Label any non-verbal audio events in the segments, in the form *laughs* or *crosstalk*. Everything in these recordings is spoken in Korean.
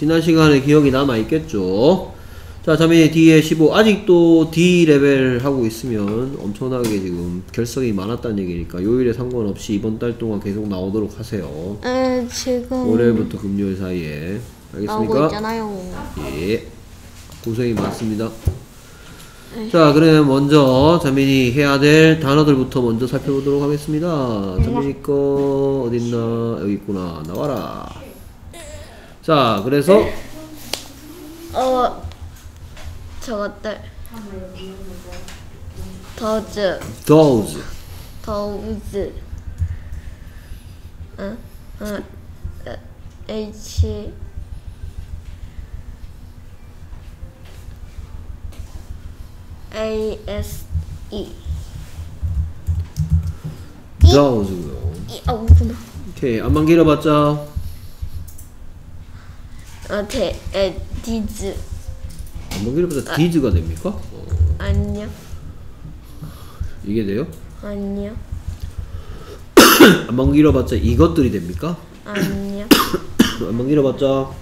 지난 시간에 기억이 남아 있겠죠. 자, 자매니 D에 15 아직도 D 레벨 하고 있으면 엄청나게 지금 결석이 많았다는 얘기니까 요일에 상관없이 이번 달 동안 계속 나오도록 하세요. 에 지금 월요일부터 금요일 사이에 나오고 알겠습니까? 있잖아요. 예. 고생이 많습니다. 자, 그러면 먼저 자민이 해야 될 단어들부터 먼저 살펴보도록 하겠습니다. 자민이 거 어딨나? 여기 있구나. 나와라. 자, 그래서 어 저것들 더즈 those, 더우즈 응? 응. 어, H A S E those고요. 이 아우구나 오케이, 안만 길어봤자 어테 에 디즈 안만 길어봤자 디즈가 됩니까? 어, 아니요 이게 돼요? 아니요 *coughs* 안만 길어봤자 이것들이 됩니까? 아니요 *coughs* 안만 길어봤자 어,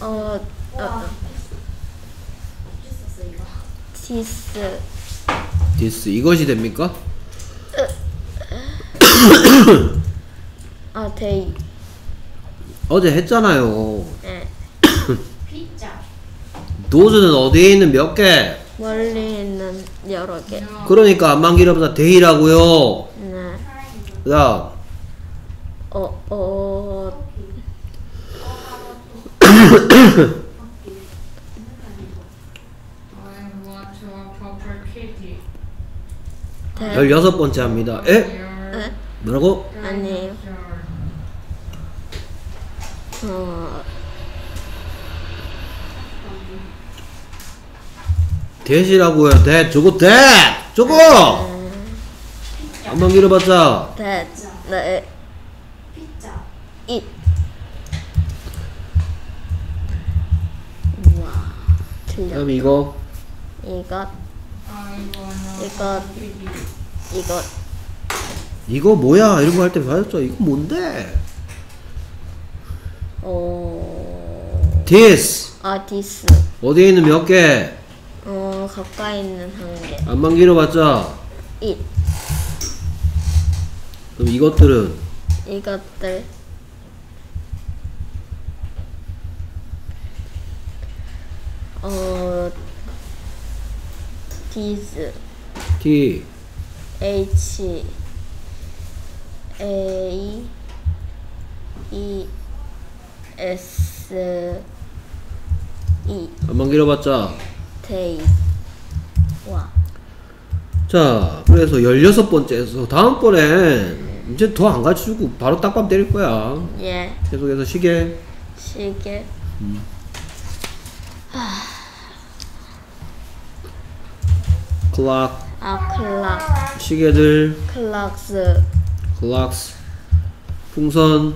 어, 어. 디스 this 이것이 됩니까? *coughs* 아 they 어제 했잖아요. 예 피자 those는 어디에 있는 몇 개? 멀리 있는 여러 개 그러니까 암만 길어봤자 they라고요. 네. 그다음 어, 어, kitty 대, 16번째 합니다. 에? 에? 뭐라고? 아니에요. 어, 대시라고요. 대 저거 대 저거. 안만 길어봤자 대, 네, 피자 잇. 우와, 틀려. 그다음 이거 이것, I wanna 이것, 이것, 이거 뭐야 이런 거 할때 봐줬죠. 이거 뭔데? 어, this 아티스. 어디에 있는 몇 개? 어, 가까이 있는 한 개. 안만 길어봤자? 잇. 그럼 이것들은? 이것들. 어, these. T H. A. E. S. E. 암만 길어봤자? they 와. 자 그래서 16번째에서 다음번에 이제 더 안 가르쳐주고 바로 딱밤 때릴 거야. 예. 계속해서 시계 시계 clock 아 클락. 시계들. 클락스. clocks 풍선.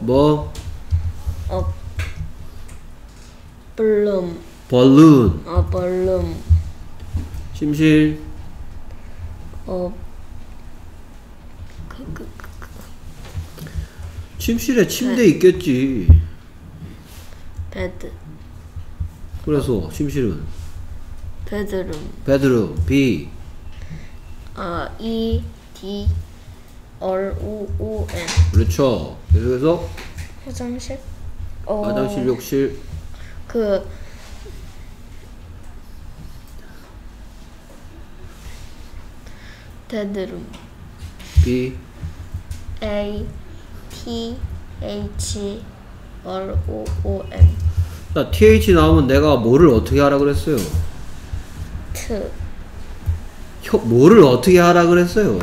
뭐 어 블룸 balloon 어 블룸 침실. 어. 그, 그, 침실에 침대 있겠지. 베드. 그래서 침실은? 베드룸. bedroom B. 어 E D R O O N. 그렇죠. 계속해서? 화장실? 어. 화장실 욕실 그 베드룸. B. A T H R O O N 자 TH 나오면 내가 뭐를 어떻게 하라 그랬어요? 트 혀, 뭐를 어떻게 하라 그랬어요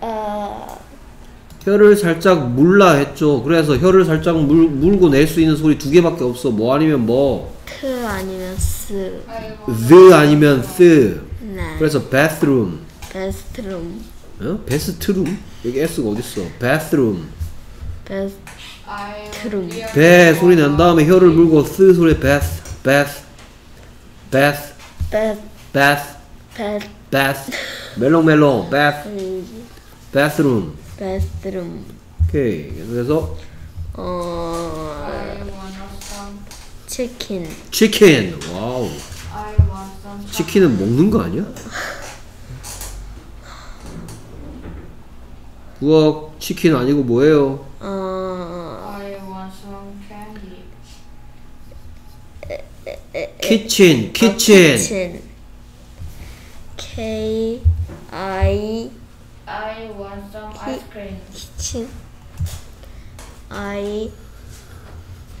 아, 혀를 살짝 물라 했죠. 그래서 혀를 살짝 물, 물고 낼 수 있는 소리 두 개밖에 없어. 뭐 아니면 뭐? 트 아니면 스. want the 아니면 the 네. 그래서 bathroom. 베스트룸 어? 베스트룸? 여기 S가 어딨어? bathroom. 베스 I 트룸 배 소리 난 다음에 혀를 물고 쓰 소리 bath bath bath 베스 bath. 베스 bath. 멜롱멜롱 bath. 음, bathroom bathroom. 오케이 그래서 어, I want some. chicken. 치킨 와우 I want some. 치킨은 먹는 거 아니야? 부엌 치킨 아니고 뭐예요? 어, I want some candy. 키친 키친 kitchen. K I I want some ice cream. kitchen. I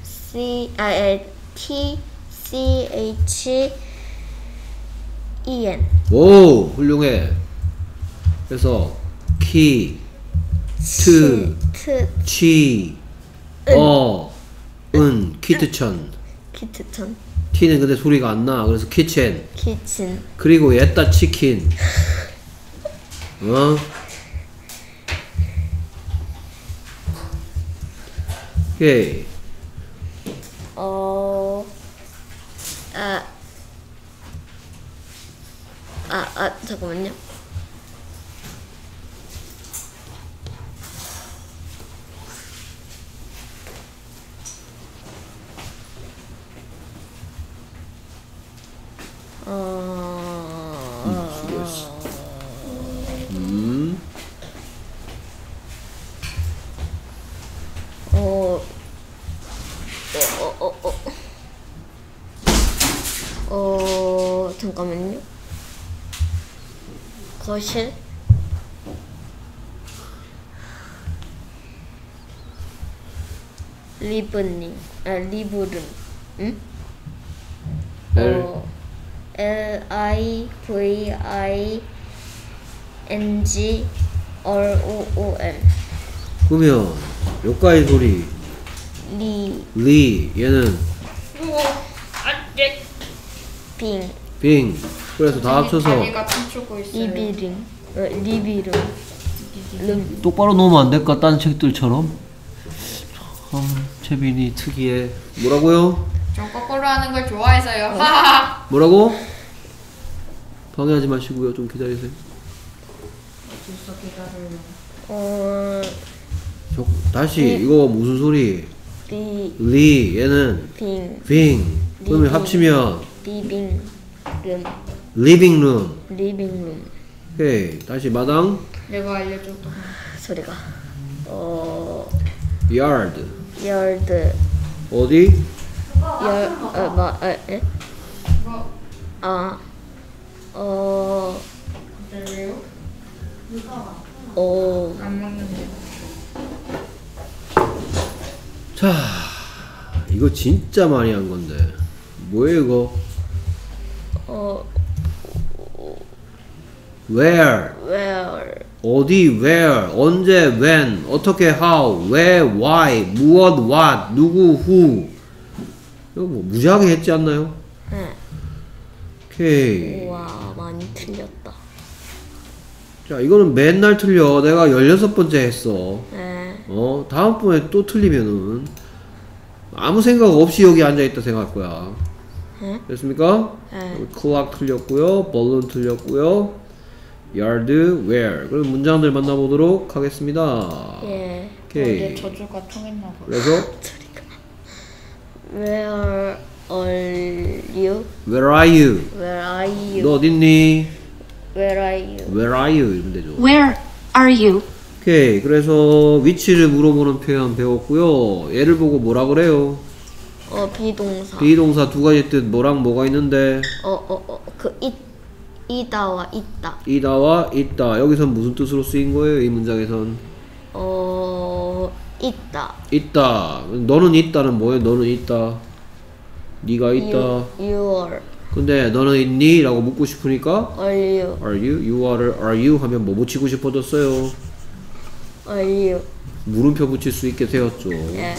C I T C H E N. 오 훌륭해 그래서 키, 트, 트 치, 어, 은, 키트천 키트천 티는 근데 소리가 안 나 그래서 키친 키친 그리고 옛다 치킨 어? 오케이 어, 아, 아, 아, 잠깐만요. 어, 음 어, 어, 어, 어, 어, 어, 잠깐만요. 거실? 리브닝, 아, 리브룸, 응? L. 어, L I V I N G R O O M. 그러면 요가의 소리. 리, 리 얘는? 빙, 빙 그래서 다 합쳐서 다리가 춤추고 있어요. 리비링, 어, 리비룸, 룸, 똑바로 놓으면 안 될까 딴 책들처럼? 참 채빈이 특이해. 뭐라고요? 전 거꾸로 하는 걸 좋아해서요. 하하하. *laughs* 뭐라고? 방해하지 마시고요. 좀 기다리세요. 어, 저, 다시 이거 무슨 소리? 리, 리 얘는 빙, 빙. 그러면 living. 합치면 living, room, living room living room 오케이 다시 마당 내가 알려줬던. 소리가 어, yard 열드, 어디? 열, 어, 마, 아, 에? 뭐? 아, 어, 왜요? 어, 안 먹는데. 자 이거 진짜 많이 한 건데 뭐예요 이거 어, where? Where, 어디 where? 언제 when? 어떻게 how? 왜 why? 무엇 what? 누구 who? 이거 뭐 무지하게 했지 않나요? 네. 오케이. 우와, 많이 틀렸다. 자 이거는 맨날 틀려. 내가 16번째 했어. 네, 어 다음번에 또 틀리면은 아무 생각 없이 여기 앉아있다 생각할 거야. 네, 됐습니까? 네. clock 틀렸고요 balloon 틀렸고요 yard where 그럼 문장들 만나보도록 하겠습니다 예. 내 저주가 통했나 봐. 그래서 *laughs* Where are you? where are you? Where are you? 너 어딨니? Where are you? where are you? 이러면 되죠 Where are you? 오케이 그래서 위치를 물어보는 표현 배웠고요 얘를 보고 뭐라 그래요? 어, 비동사. 비동사 두 가지 뜻 뭐랑 뭐가 있는데 어, 어, 어, 그, 이, 이다와 있다. 이다와 있다 여기선 무슨 뜻으로 쓰인 거예요 이 문장에선 어, 있다. 있다 너는 있다는 뭐예요 너는 있다 네가 있다 You, you are. 근데 너는 있니? 라고 묻고 싶으니까 Are you? are you? you are, are you? 하면 뭐 붙이고 싶어졌어요 Are you? 물음표 붙일 수 있게 되었죠 예.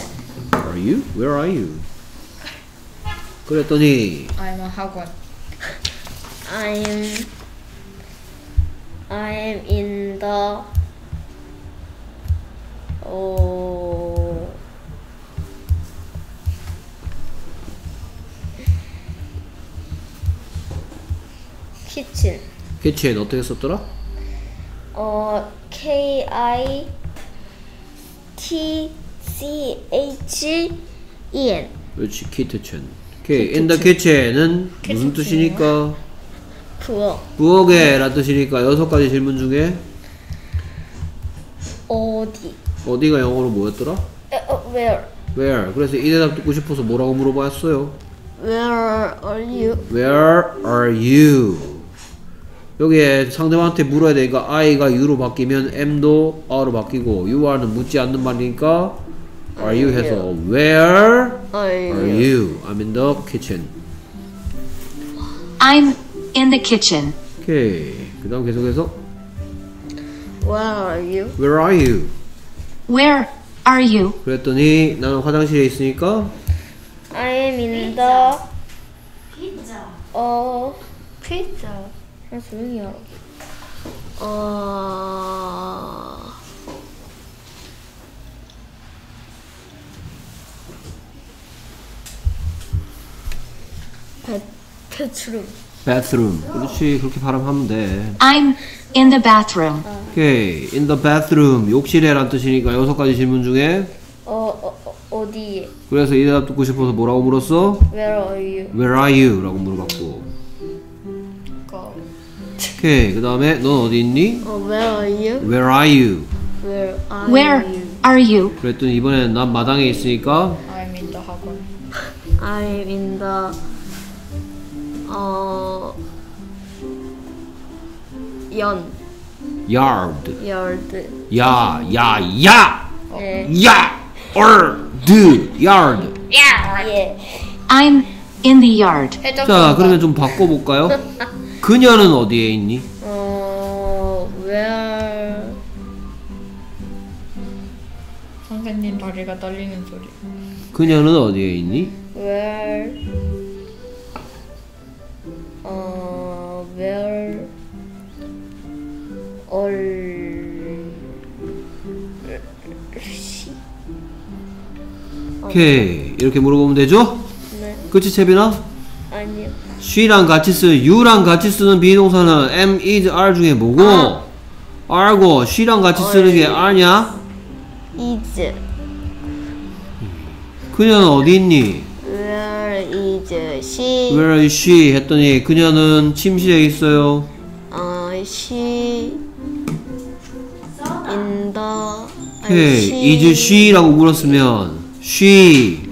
Are you? Where are you? 그랬더니 I'm a 학원. I'm, I'm in the, 어, kitchen. 캐치엔 어떻게 썼더라? 어 K I T C H E N 그렇지 키트첸 오케이 in the kitchen은 무슨 뜻이니까 부엌 부엌에 라는 뜻이니까 여섯 가지 질문 중에 어디 어디가 영어로 뭐였더라? 에, 어, Where where 그래서 이 대답 듣고 싶어서 뭐라고 물어봤어요? Where are you? where are you? 여기에 상대방한테 물어야 되니까 I가 U로 바뀌면 M도 R로 바뀌고 You are는 묻지 않는 말이니까 Are you 해서 Where Are are you? I'm in the kitchen I'm in the kitchen. 오케이 그 다음 계속해서 Where are you? Where are you? Where are you? 그랬더니 나는 화장실에 있으니까 I am in the 어 피자 아 조용히 하라 어배 배추름 bathroom 그렇지 그렇게 발음하면 돼 I'm in the bathroom. 오케이 in the bathroom 욕실에 란 뜻이니까 여섯 가지 질문 중에 어, 어, 어 어디에 그래서 이 대답 듣고 싶어서 뭐라고 물었어? Where are you? Where are you? 라고 물어봤고 거. 오케이 그 다음에 넌 어디 있니? 어 Where are you? Where are you? Where are Where you? are you? 그랬더니 이번엔 난 마당에 있으니까 I'm in the 학원. I'm in the 어 연, yard yard, 야, 야, 야! 예, 야! 얼, 드, yard 예, I'm in the yard. 자 그러면 좀 바꿔 볼까요? *laughs* 그녀는 어디에 있니? 어, where, 선생님 다리가 떨리는 소리. 그녀는 어디에 있니? where, 얼, 시, 오케이 이렇게 물어보면 되죠? 네, 그치 채빈아? 아니요, she랑 같이 쓰, you랑 같이 쓰는 비동사는 am, is, are 중에 뭐고 아. are고 she랑 같이 쓰는 게 are냐? is, 그녀는 어디 있니? where is she, Where is she? 했더니 그녀는 침실에 있어요. 어, she, 오케이. is she라고 물었으면 she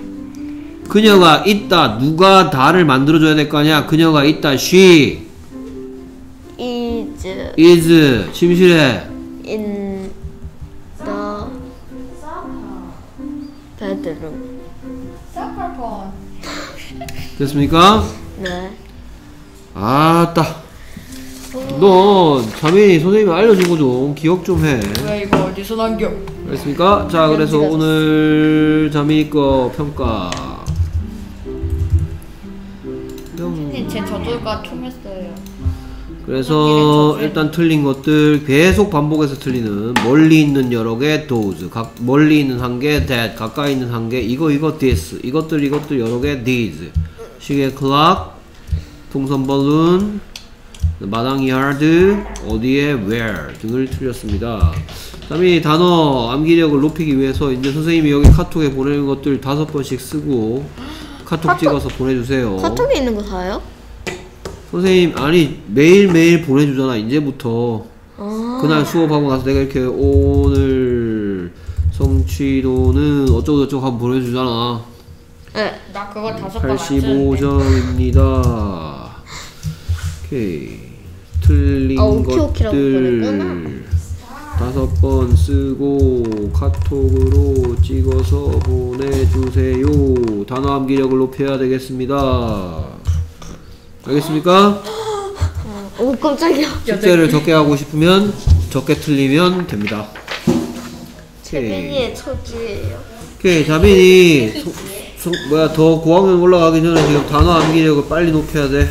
그녀가 있다. 누가 다를 만들어줘야 될 거 아니야? 그녀가 있다. she is is 침실에 in the bedroom. 됐습니까? 네. 아따. 너 자민이 선생님이 알려준 거 좀 기억 좀 해. 왜 이거 어디서 남겨? 알겠습니까? 자, 그래서 오늘 자민이 거 평가. 선생님 제 저절과 통했어요. 그래서 일단 틀린 것들 계속 반복해서 틀리는 멀리 있는 여러 개 those 각 멀리 있는 한개 that 가까이 있는 한 개 이거 이거 this 이것들 이것들 여러 개 these 시계 clock 풍선 balloon 마당 yard 어디에 where 등을 틀렸습니다. 다음에 이 단어 암기력을 높이기 위해서 이제 선생님이 여기 카톡에 보내는 것들 다섯 번씩 쓰고 카톡, 카톡- 찍어서 보내주세요. 카톡에 있는 거 다요? 선생님 아니 매일매일 보내주잖아 이제부터 아. 그날 수업하고 나서 내가 이렇게 오늘 성취도는 어쩌고저쩌고 하고 보내주잖아 네. 나 그거 다섯 번안 쓰는데. 85점입니다 오케이 틀린 아, 오케이라고 것들. 다섯 번 쓰고 카톡으로 찍어서 보내주세요 단어 암기력을 높여야 되겠습니다 알겠습니까? 오 깜짝이야. 숙제를 적게 하고 싶으면 적게 틀리면 됩니다. 오케이. 재빈이의 초주예요. 오케이. 자빈이 소- 소- 뭐야 더 고학년 올라가기 전에 지금 단어 암기력을 빨리 높여야 돼.